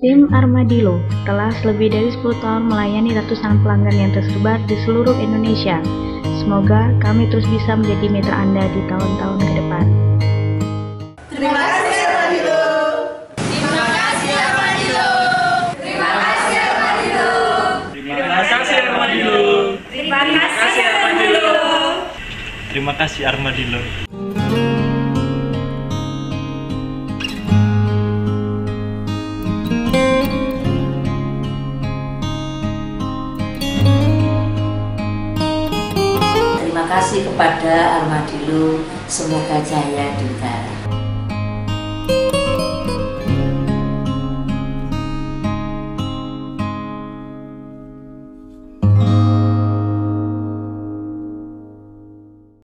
Tim Armadillo telah lebih dari 10 tahun melayani ratusan pelanggan yang tersebar di seluruh Indonesia. Semoga kami terus bisa menjadi mitra Anda di tahun-tahun ke depan. Terima kasih Armadillo. Terima kasih Armadillo. Terima kasih Armadillo. Terima kasih Armadillo. Terima kasih Armadillo. Terima kasih Armadillo. Terima kasih kepada Armadillo, semoga jaya di.